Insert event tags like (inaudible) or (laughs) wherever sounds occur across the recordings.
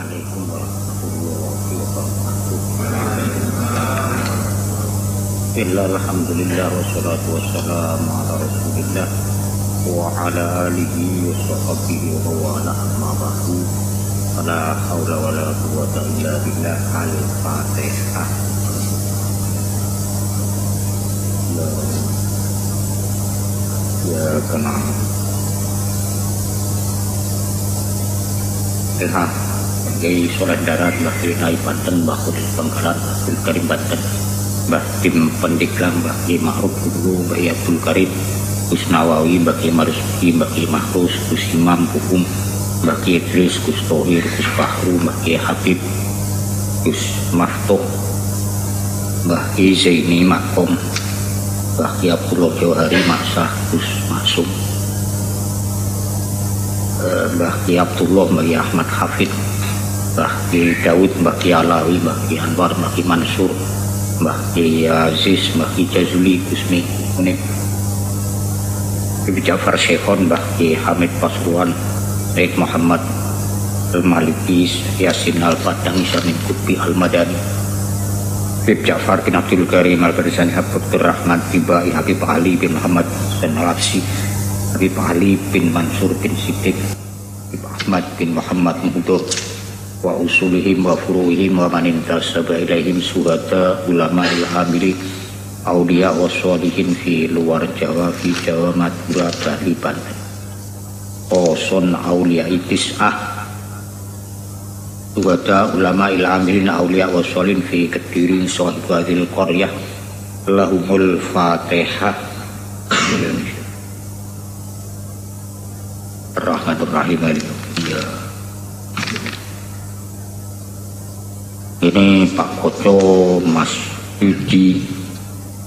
Assalamualaikum warahmatullahi wabarakatuh. Alhamdulillah wassalatu wassalamu ala Rasulillah wa ala alihi wa sahbihi wa wala amma ba'du. Fala haula wala quwwata illa billah al-Fatihah. Ya Gay sholat darat Mbah Kirinai Banten Mbah Kudus Bangkalan Abdul Karim Banten Mbah Tim Pendiklam Ma'ruf Guru Mbah Abdul Karim Gus Nawawi Mbah Ki Maruski Mbah Mahrus Imam Hukum Mbah Ki Idris Gus Tohir Gus Fahru Mbah Habib Gus Maftuh Mbah Zaini Makom Mbah Ki Abdullah Jauhari Maksah Gus Masum Mbah Ki Abdullah, Ahmad Hafid, Mbah Ki Daud, Mbah Ki Alawi, Mbah Ki Anwar, Mbah Ki Mansur, Mbah Ki Aziz, Mbah Ki Jazuli, Gusmi Kunik, Ki Jafar Syekhon, Mbah Ki Hamid Pasuruan, Said Muhammad Al-Maliki, Yasin Al-Padang, Isamin Kubi Al-Madani, Habib Ja'far bin Abdul Karim Al-Barizani Habib Rahman Tibai Habib Ali bin Muhammad dan Al-Absi Habib Ali bin Mansur bin Siddiq Habib Ahmad bin Muhammad Muhdur wa usulihim wa furuhim wa man intasaba ilaihim surata ulama ilhamili awliya wa sholihin fi luar Jawa fi Jawa Madura Bali Oson awliya itis'ah Wada ulama ilhamilin awliya wa sholin fi kedirin sohibadil qaryah lahumul fatihah. Rahmanurrahim ya. Koco, Mas Yudi,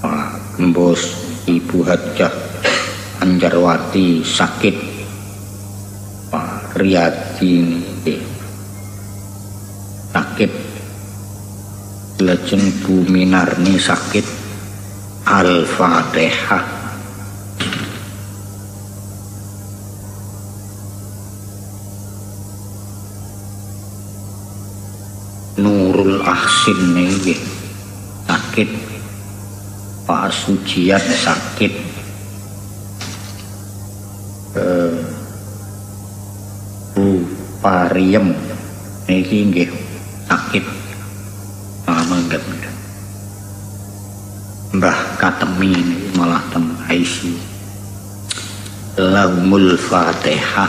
Pak Ibu Hajah Anjarwati sakit, Pak Riyadi sakit, Lejeng Bu Minarni sakit, Al-Fatihah. Nurul Ahsin nih sakit. Pak Sujiat sakit. Eh, Bu Pariem niki nggih sakit. Mangga Mbah Katemi ini malah tem ICU Lahumul Fatihah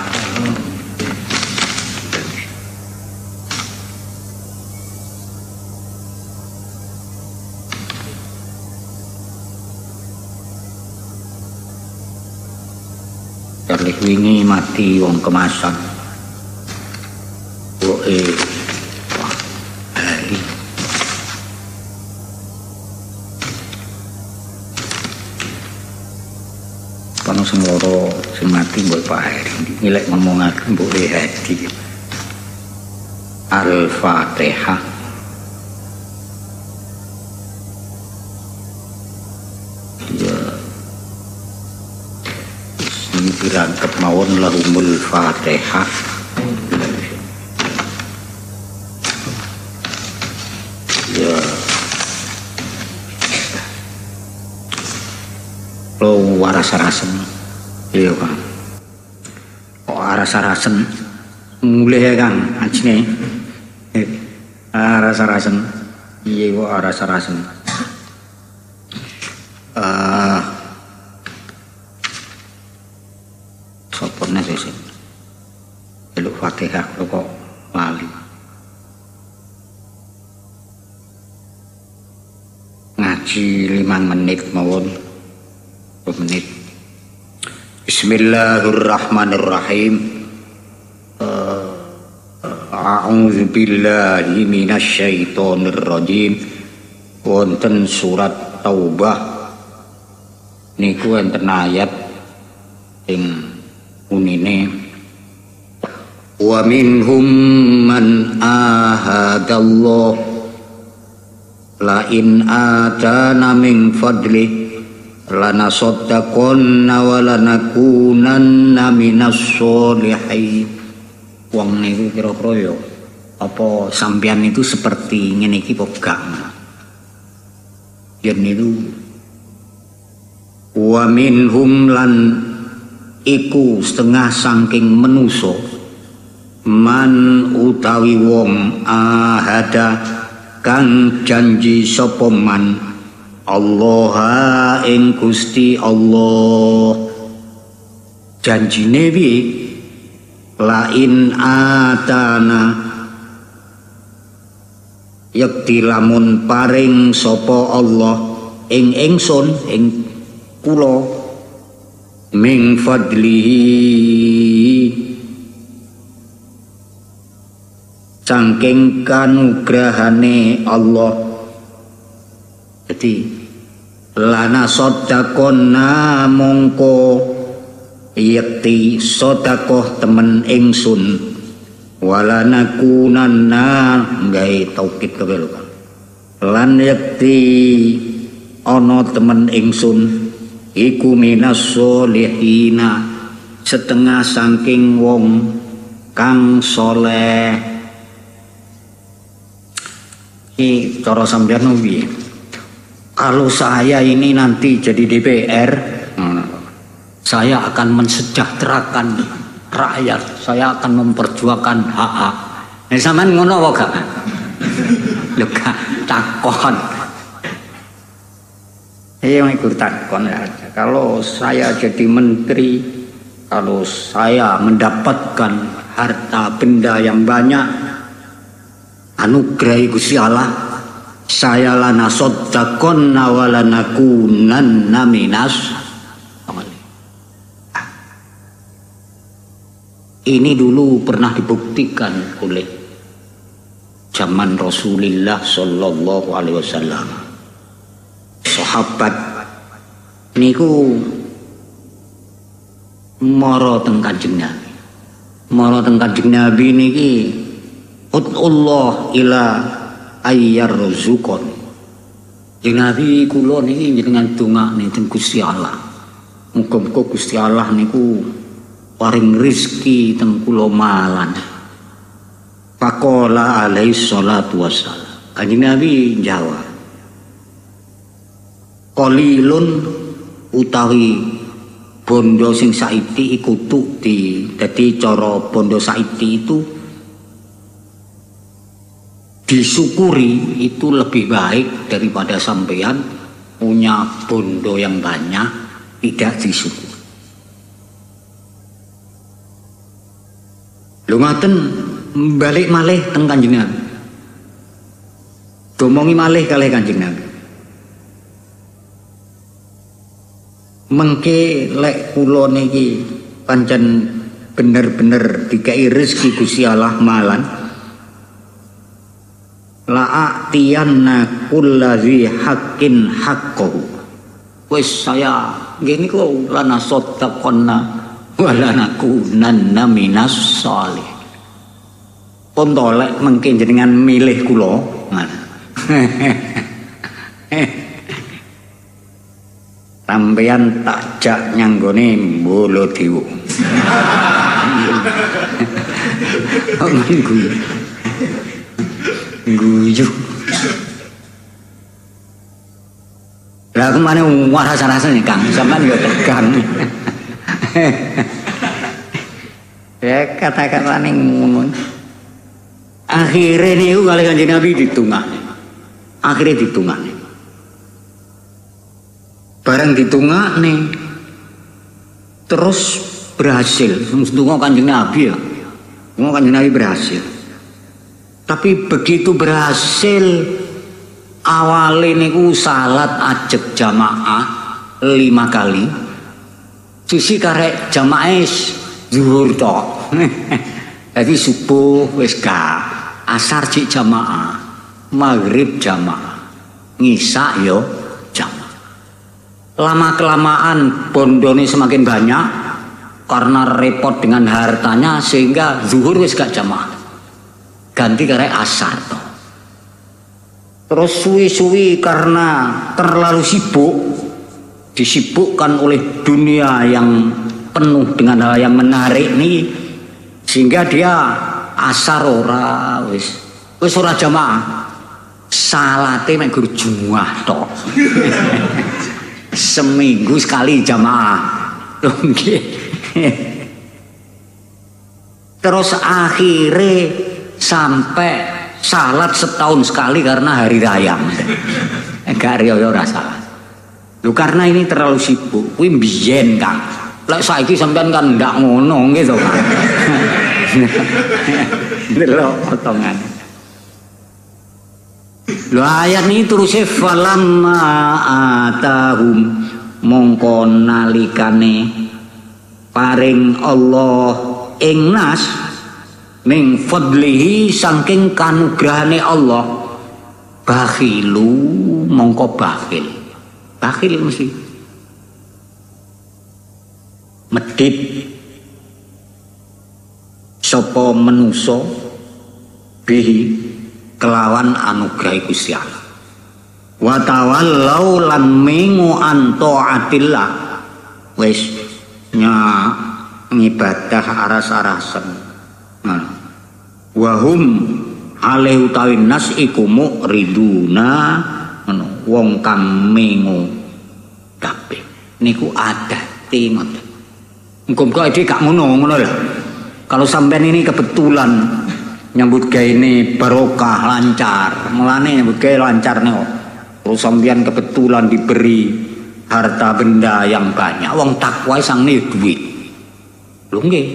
wingi mati wong kemasan. Woe. Wah, hari. Kono sing loro sing mati mbok Pak Heri. Nilek ngomongaken mbok Hadi. Al-Fatihah. Ya. Ini dirangkep mawon lahumul fatihah ya. Lo waras-rasen iya kan kok aras-arasen mulai ya kan ajine. Eh, aras-arasen iya kok aras-arasen ah sopone sih Eluk Fatihah kok lali. Ngaji lima menit mawon. menit. Bismillahirrahmanirrahim. A'udzu billahi minasyaitonir rajim. Wonten surat Taubah niku enten ayat sing unine wa minhum man ahadallah la in atana min fadli lana saddaqonna wa lanakunanna minas solihin wong niku kira-kira ya apa sampean itu seperti ngene iki apa gak? Yen itu wa minhum lan iku setengah saking menuso man utawi wong ahada kang janji sapa man? Allah ing Gusti Allah. Janjine piye? Lain atana. Yakti lamun paring sapa Allah ing ingsun ing kula ming fadlihi cangking kanugrahane Allah. Jadi lana sodakona mongko yakti sodakoh temen ingsun. Wala nakunanna gawe taukid kabeh lho lan yakti ana temen ingsun iku minas solihina setengah saking wong kang soleh ini cara sampeyan piye? Kalau saya ini nanti jadi DPR saya akan mensejahterakan rakyat. Saya akan memperjuangkan hak hak ini sampean ngono apa gak? Lho takon. Iya ikut takon ya kalau saya jadi menteri kalau saya mendapatkan harta benda yang banyak anugerah Gusti Allah saya lana soddakon nawalanakunan naminas Ini dulu pernah dibuktikan oleh zaman Rasulullah Sallallahu Alaihi Wasallam. Sahabat niku moro teng kanjeng. Moro teng kanjeng Allah ila ayyar rozukon. Jeung Nabi kula niki jenengan dongakne teng Gusti Allah. Muga-muga Gusti Allah niku paring rizki teng kula malan Pakola alaihi salatu wassalam Kanjeng Nabi jawab Qalilun utawi bondo sing saiki iku di dadi cara bondo saiki itu disyukuri itu lebih baik daripada sampean punya bondo yang banyak tidak disyukuri Lho ngaten balik malih teng Kanjeng. Domongi malih kalih Kanjeng Nabi. Mengke lek kula niki pancen bener-bener dikai rezeki Gusti Allah malan. La'atiyanna kullazi haqqin haqqahu. Wis saya gini kok lana sottaqonna walanakunanna minas salih. Pontolek mungkin jenengan milih kula sampeyan (laughs) tak jak nyanggone bolo diwu. (laughs) Guyu guyu. Lah ke mana waras-rasanya kang? Sampean yo tegang. (laughs) Ya kata-kata ning ngono. Akhirnya niku kali kanjeng Nabi ditungane akhirnya ditungane barang ditungane terus berhasil. Tunggu kanjeng Nabi ya. Tunggu kanjeng Nabi berhasil tapi begitu berhasil awalnya niku salat ajek jamaah lima kali Sisi karek jamais zuhur tok. (laughs) Jadi subuh wis asar cik jamaah, maghrib jamaah, ngisa yo jamaah. Lama kelamaan bondone semakin banyak karena repot dengan hartanya sehingga zuhur wis gak jamaah. Ganti karek asar. Terus suwi-suwi karena terlalu sibuk disibukkan oleh dunia yang penuh dengan hal yang menarik nih sehingga dia asar ora wis. Wis ora jamaah. Salate mek guru tok (laughs) seminggu sekali jamaah. (laughs) Terus akhirnya sampai salat setahun sekali karena hari raya. Enggak riyo rasa lu karena ini terlalu sibuk kuwi mbiyen Kang. Lek saiki sampean kan ndak ngono gitu kan delok (laughs) potongan. Lho ayat ini terusnya falamma atahum mongko nalikane paring Allah ing nas ming fadlihi saking kanugrahane Allah bakhilu mongko bakhil. Bakhil mesti. Medit. Sapa menusa bihi kelawan anugerah Gusti Allah. Wa tawallau lan mengu an taatillah. Wis nya ngibadah aras-arasen. Nah wahum alih utawi nas iku muriduna ngono wong kang mengu kabeh niku adate ngoten Muga-muga iki gak ngono ngono lho. Kalau sampean ini kebetulan nyambut gawe ini barokah lancar, mulane nyambut gawe lancar nih. Terus sampean kebetulan diberi harta benda yang banyak, wong takwa sang nih duit. Lho nggih.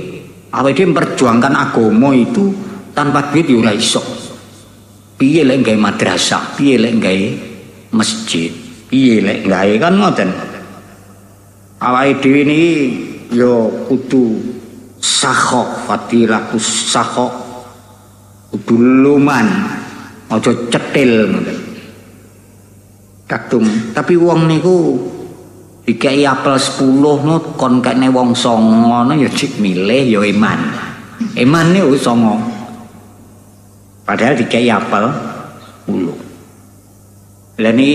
Awake dhewe memperjuangkan agama itu tanpa duit yo ora iso. Piye lek gawe madrasah, piye lek gawe masjid, piye lek gawe kan ngoten. Awake dhewe niki yo kudu sahok fadilaku sahok kudu luman aja cetil kadung tapi wong niku dikai apel 10 no kon kene wong songo no ya cik milih ya iman iman niku songo padahal dikai apel 10 lah ini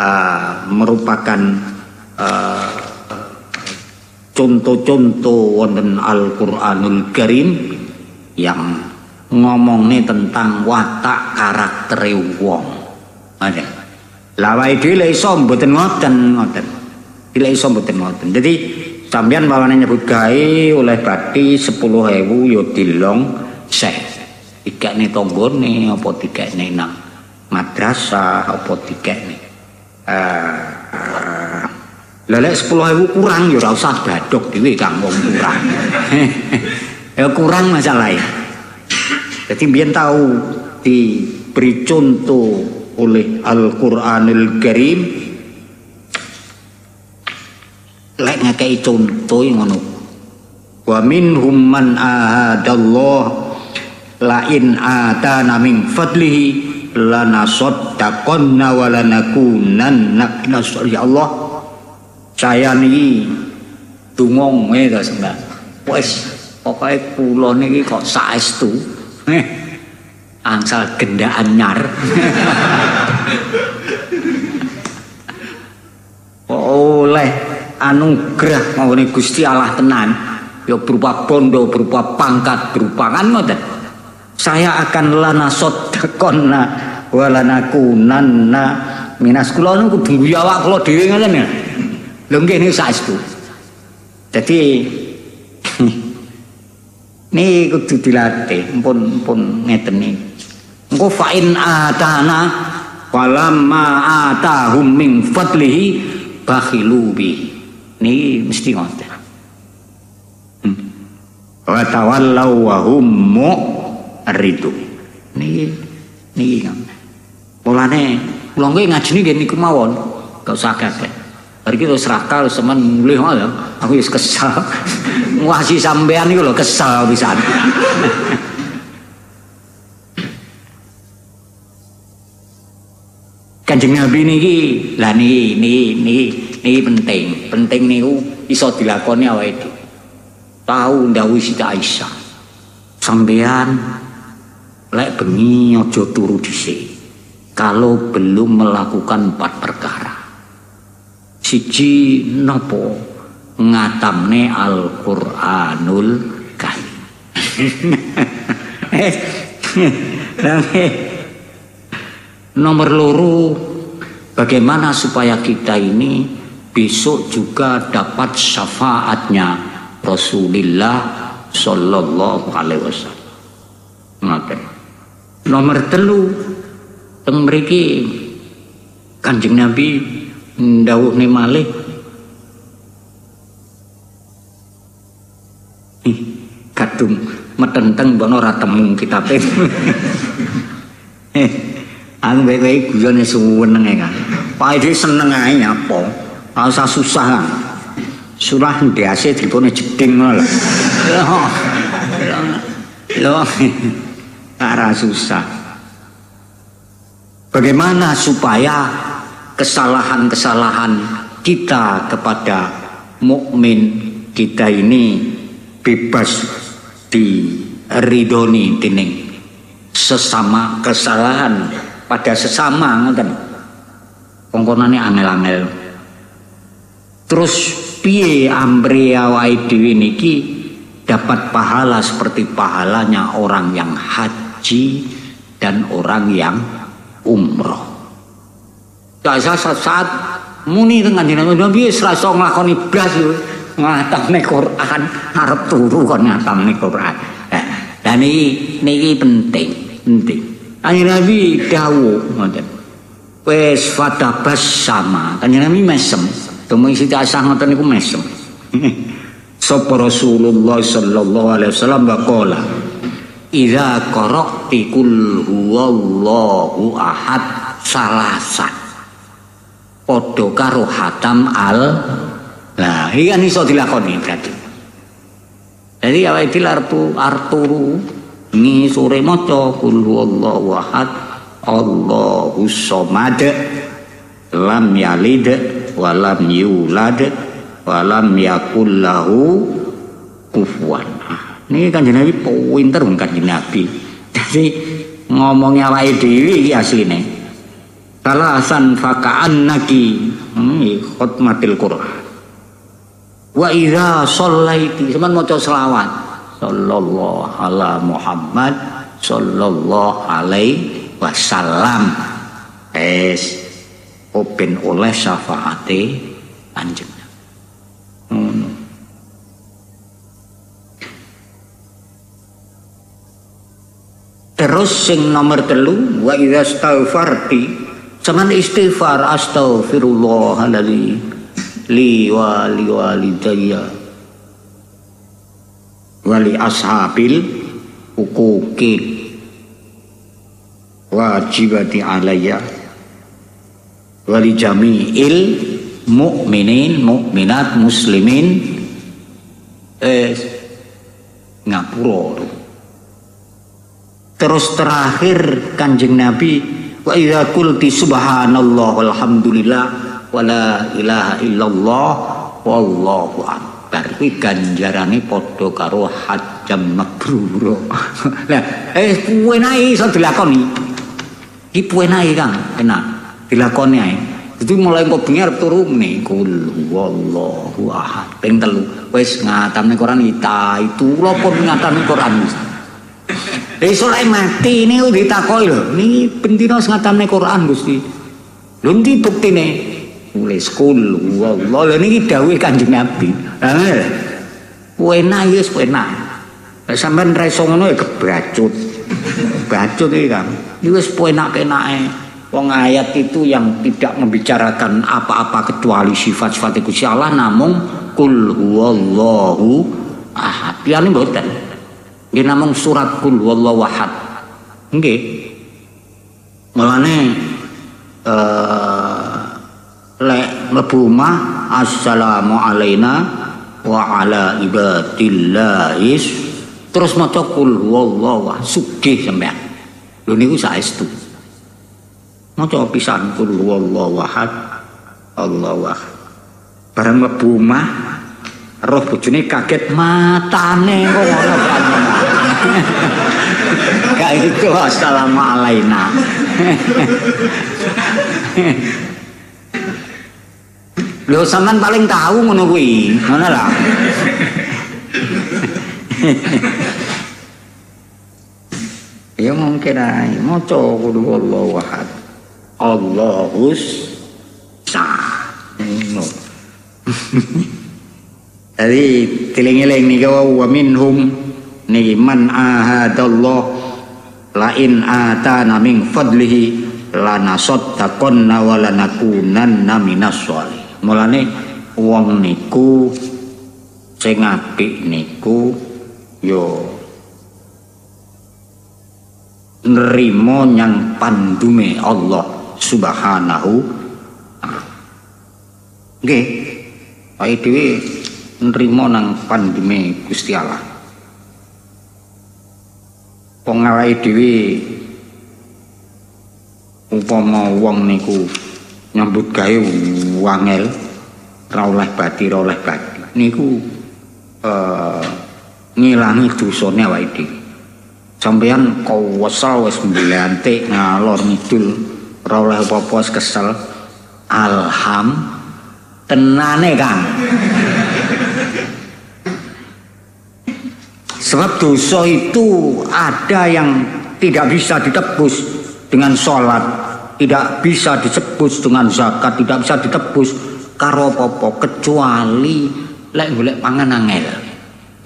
uh, merupakan uh, contoh-contoh wonten Al-Qur'anul Karim yang ngomongnya tentang watak karakter wong. Ada. Lawai dhewe iso mboten ngoten ngoten. Dile iso ngoten. Jadi sampean bawane nyebut gawe oleh bati 10.000 ya dilong seh. Dikekne tanggane apa dikekne nang madrasah apa dikekne eh uh, Lelek sepuluh ribu kurang ya ora usah badok dhewe Kang wong kurang. (laughs) ya kurang masalahnya. Jadi biar tahu diberi contoh oleh Al-Qur'anul Karim lek ngekei contoh yang ngono. Wa minhum man ahadallah la in atana min fadlihi lanasaddaqanna wa lanakunanna ya Allah saya niki tungong ngene to sampean. Wis pokoke kula niki kok saestu. Eh, angsal gendaan nyar. (laughs) oleh anugerah mawon Gusti Allah tenan ya berupa bondo berupa pangkat berupa kan ngoten saya akan lana sodakonna walanakunanna minas kula niku kudu awak kula dhewe ngoten ya. Lho nggih niku saestu. Dadi (laughs) ini kudu dilatih pun pun ngeten iki. Engko fa in atana falamma atahum min fadlihi bakhilu bi. Mesti ngoten. Hmm. wa tawallaw wa hum mu'ridu niki niki kan mulane kula nggih ngajeni nggih niku mawon gak usah kakek kita serakal semen mulih malah aku wis kesal. (laughs) Ngwasi sampean iku lho kesal pisan. (laughs) Kanjeng Nabi niki lah niki niki niki niki penting. Penting niku iso dilakoni awake dhewe. Tahu ndawuh Siti Aisyah. Sampean lek bengi aja turu dhisik. Kalau belum melakukan empat perkara. Siji napa ngatamne Al-Qur'anul Karim. (laughs) Nomor loro bagaimana supaya kita ini besok juga dapat syafaatnya Rasulullah sallallahu alaihi wasallam. Nomor telu teng mriki Kanjeng Nabi ndawuhne malih kadung metenteng bono ora temu kitabe. Eh, aku bae-bae guyone suweneng kan. Pak iki seneng ae nyapa. Ora usah susah kan. Surah ndase dipune jeding ngono lho. Lho. Ora susah. Bagaimana supaya kesalahan-kesalahan kita kepada mukmin kita ini bebas diridoni dening sesama kesalahan pada sesama ngoten. Kongkonane angel-angel. Terus piye amri awake dhewe niki dapat pahala seperti pahalanya orang yang haji dan orang yang umroh. Gak saat muni dengan jenengan Nabi wis ra iso nglakoni blas ngatamne Quran arep turu kon ngatamne Quran. Eh, dan niki niki penting, penting. Kanjeng Nabi dawuh ngoten. Wis fatabas sama. Kanjeng Nabi mesem. Temui Siti Aisyah ngoten niku mesem. (laughs) Sapa Rasulullah sallallahu alaihi wasallam baqala Idza qara'ti kul huwallahu ahad salasan. Padha karo hatam al Lah, iki kan iso dilakoni berarti. Jadi awake dhewe arep arep turu Ngi sore maca kul huwallahu ahad Allahu somad lam yalid wa lam yulad wa lam yakul lahu kufuwan ahad. Niki Kanjeng Nabi pinter wong Kanjeng Nabi. Jadi ngomongnya awake dhewe iki asline. Talasan faka'annaki ini khutmatil Quran. Wa idza shallaiti sampean maca selawat sallallahu ala Muhammad sallallahu alaihi wasallam es open oleh syafaate anjing terus sing nomor telu wa idza astaghfarti sampean istighfar astaghfirullahaladzim li wa li walidayya wali ashabil hukuki wajibati alayya wali jami'il mukminin mukminat muslimin eh ngapura terus terakhir kanjeng nabi wa idza qulti subhanallah walhamdulillah wala ilaha illallah wallahu akbar. Kuwi ganjarane padha karo hajjam mabrur (laughs) lah eh kuwe nae iso dilakoni? Iki kuwe nae Kang? Enak dilakoni ae. Itu mulai kok bengi arep turu nih kul wallahu ahad. Ping telu wis ngatamne Quran. Ita itu lho pun ngatamne Quran Iso lek mati ini ditakoki lho. Niki bendina ngatamne Quran Gusti. Lho ndi buktine? Mulai skul wallah. Lha niki dawuh Kanjeng Nabi. Eh. Enak ya wis enak sampean ra iso ngono ya kebacut bacut iki kan iki wis enak-enake Wong ayat itu yang tidak membicarakan apa-apa kecuali sifat-sifat Gusti Allah namun kul huwallahu ahad. Liyane mboten. Nggih namung surat kul huwallahu ahad. Nggih. Mulane eh lek mlebu omah assalamu alaina wa ala ibadillahis terus maca kul huwallahu sugih sampean. Lho niku saestu. maca pisan kul huwallahu ahad Allahu ahad bareng mlebu omah roh bojone kaget matane kok ngono Kak itu assalamu alaina Lho sampean paling tahu ngono kuwi ngono lah Ya mungkin ae maca kudu wallahu ahad. Allahus sa. No. Jadi tiling-iling nih wa minhum niki man ahadallah la in atana min fadlihi lanasaddaqanna wa lanakunanna minas sholih. Mulane wong niku sing apik niku yo nerimo nyang pandume Allah Subhanahu Nggih. Awake dhewe nrimo nang pandume Gusti Allah. Wong awake dhewe upama wong niku nyambut gawe wangel ra oleh bati ra oleh niku eh ngilangi dosane awake dhewe. Sampeyan kawesal wis mbelantik ngalor ngidul ra oleh apa-apa kesel. Alham tenane Kang. Sebab dosa itu ada yang tidak bisa ditebus dengan sholat, tidak bisa ditebus dengan zakat, tidak bisa ditebus karo apa kecuali lek golek pangan angel.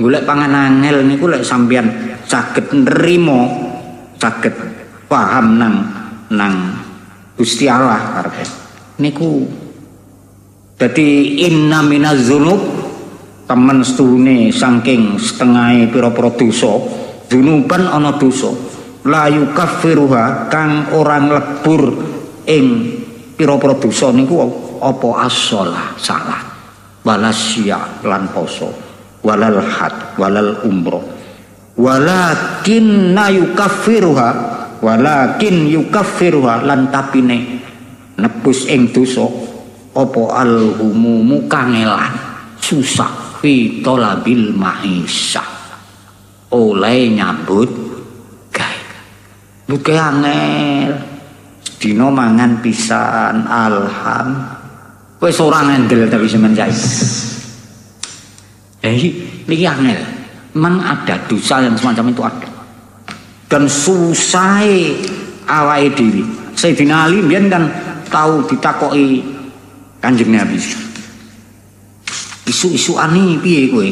Golek pangan angel niku lek sampean saged nrimo, saged paham nang nang Gusti Allah karepe. Niku dadi inna minaz temen stune saking setengah pira-pira dosa dunuban ana dosa. Kang orang lebur ing pira-pira dosa niku apa as-shalah salat walasya lan poso. Walal had walal umroh. Walakin na yukaffiruha walakin yukaffiruha lan tapine nebus ing dosa apa al humumu kangelan susah fi tolabil maisha oleh nyambut gawe. Buke angel. Dino mangan pisan alham. Wis ora ngendel tapi semen saiki. Eh iki angel. Memang ada dosa yang semacam itu ada? Dan susah awake dhewe. Sayyidina Ali kan tahu ditakoki Kanjeng Nabi isu-isu ani piye kowe?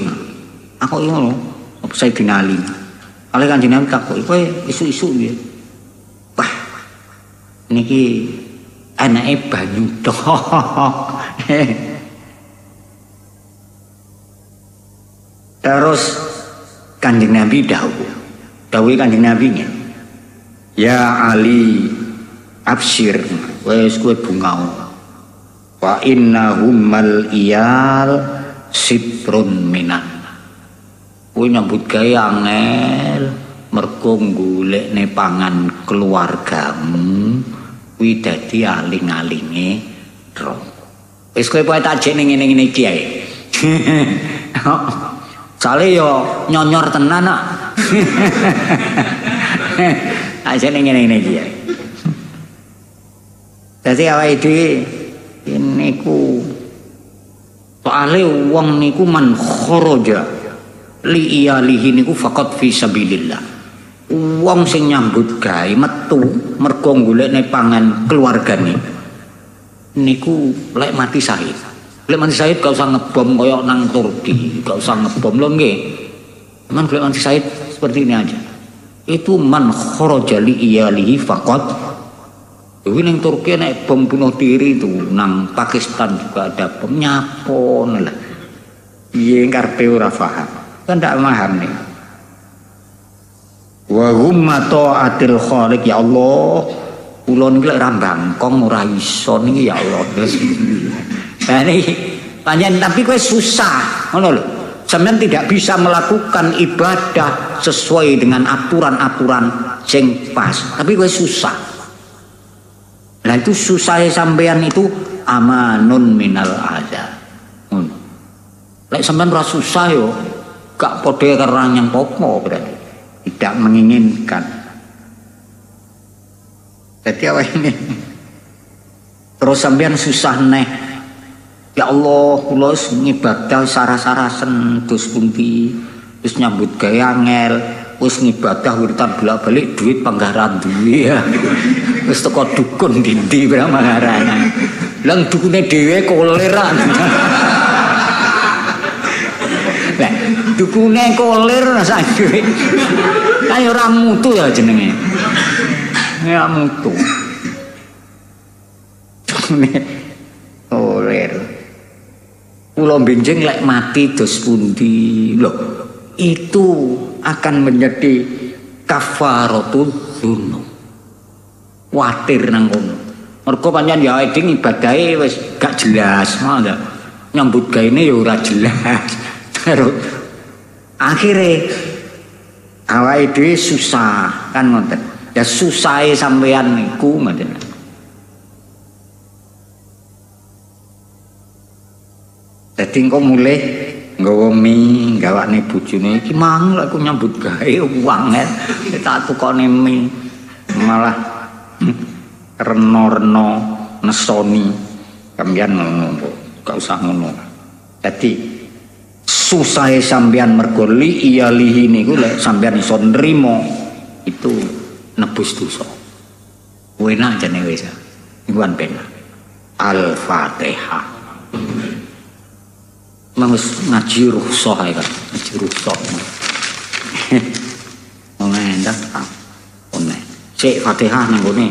Aku iki ngono apa saya dinali? Oleh kanjeng Nabi takut kowe isu-isu piye? Wah niki anake banyu tok. (laughs) Terus kanjeng Nabi dawuh. Dawuh kanjeng Nabi nya ya Ali absir wes kowe bungau wa innahum mal iyal siprun minan kuwi nyambut gawe angel mergo golekne pangan keluargamu kuwi dadi aling-alinge ro wis kowe poe tak jek ning ngene-ngene iki ae (laughs) Sale yo nyonyor tenan (laughs) nak. Aja ning ngene-ngene iki ae. Dadi awake dhewe niku soale wong niku man kharaja li iyalihi niku faqat fi sabilillah. Wong sing nyambut gawe metu mergo golekne pangan keluargane niku lek mati syahid lek mati syahid gak usah ngebom kaya nang Turki gak usah ngebom. Lho nggih. Man lek mati syahid seperti ini aja. Itu man kharaja li iyalihi faqat Kuwi ning Turki nek bom bunuh diri itu nang Pakistan juga ada bom nyapon lah. Piye karepe ora paham. Kan ndak paham nih. Wa humma taatil khaliq ya Allah. Kula niki lek ra bangkong ora iso ya Allah. (laughs) Nah niki panjen tapi kowe susah, ngono lho. Sampeyan tidak bisa melakukan ibadah sesuai dengan aturan-aturan sing pas, tapi kowe susah. Nah itu susah sampean itu amanun minal ada. Hmm. Lek sampean ora susah yo, gak pode karo yang popo berarti. Tidak menginginkan. Jadi apa ini? Terus sampean susah neh. Ya Allah, kula ngibadah sarah-sarasen terus pundi, terus nyambut gawe angel, wis ngibadah wiritan bolak-balik duit panggaran duwe ya. Wis teko dukun dindi pramangaranan. Lang dukune dhewe koleran. Lah dukune koler saiki. Kayak ora mutu ya jenenge. Ya mutu. Dukune koler. Kula benjing lek mati dos pundi. Loh, itu akan menjadi kafaratul dzunub. Kuatir nang kono. Mergo pancen ya dhewe ibadahe wis gak jelas, malah nyambut gaene ya ora jelas. Terus akhirnya awake dhewe susah kan ngoten. Ya susahe sampean niku ngoten. Dadi engko mulih nggawa mie, gawane bojone iki mang aku nyambut gawe uang ya. Tak tukone mie malah hmm, reno-reno nesoni sampeyan ngono, gak usah ngono. Dadi susahe sampeyan mergo li iyalihi niku lek sampeyan iso nrimo itu nebus dosa. Enak jane wis. Iku kan penak. Al-Fatihah. Mangus ngaji rukhsah ae kan. Ngaji rukhsah. (laughs) Wong endak ah. Fatihah nang gone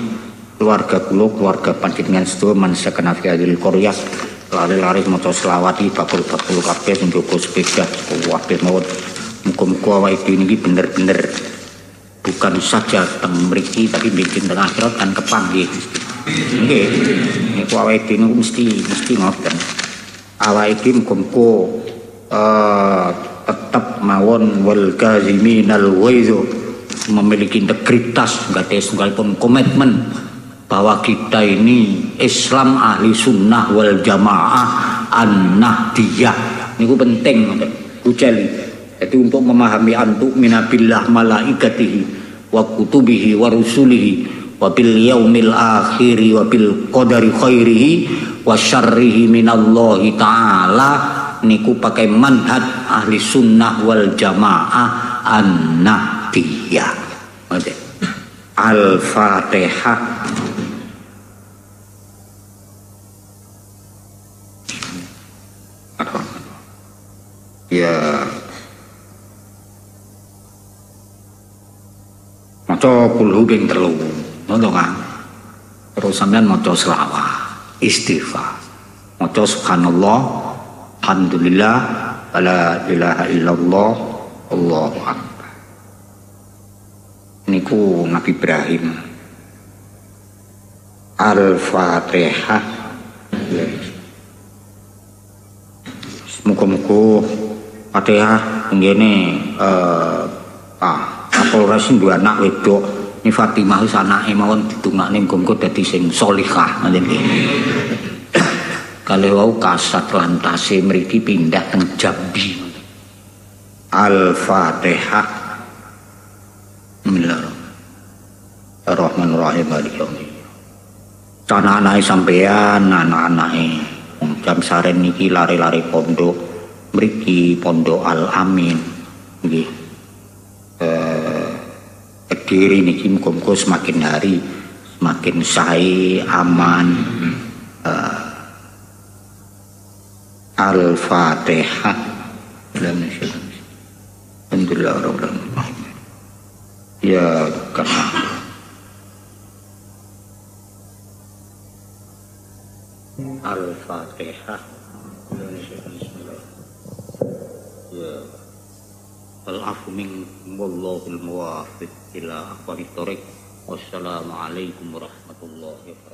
keluarga kula, keluarga panjenengan sedaya mansa kenafi adil qaryah. Lari-lari maca selawati bakul-bakul kabeh sing jaga sepeda kabeh mawon. Muga-muga awake dhewe niki bener-bener bukan saja teng mriki tapi bikin teng akhirat kan kepanggih. Nggih. Awake dhewe niku mesti mesti ngoten. Awake iki muga uh, tetap mawon wal kaziminal ghaizu memiliki integritas nggak pun komitmen bahwa kita ini Islam ahli sunnah wal jamaah an nahdiyah niku penting kuceli. Jadi untuk memahami antuk minabillah malaikatihi wa kutubihi wa rusulihi wa bil yaumil akhiri wa bil qadari khairihi wa syarrihi minallahi ta'ala. Niku pakai manhaj ahli sunnah wal jamaah an-nahdiyah. Al-fatihah. Ya. Maca kulhu ping telu ngono kan terus sampean maca selawat istighfar. Maca subhanallah alhamdulillah la ilaha illallah Allahu akbar. Niku Nabi Ibrahim. Al-Fatihah. Muga-muga Fatihah ngene eh ah Kapolres dua anak wedok ini Fatimah wis anake mawon ditungakne muga-muga dadi sing salihah ngoten nggih. (coughs) Kale wau kasat lantase mriki pindah teng Jambi. Al-Fatihah. Bismillahirrahmanirrahim. Anak-anake sampean, anak-anake jam saren niki lari-lari pondok mriki pondok Al Amin nggih. Kediri niki muga semakin hari semakin sae aman. Uh, Al-Fatihah. Alhamdulillah Ya karena Al-Fatihah. Ya Muwafiq ila aqwamit thoriq. Wassalamualaikum warahmatullahi wabarakatuh.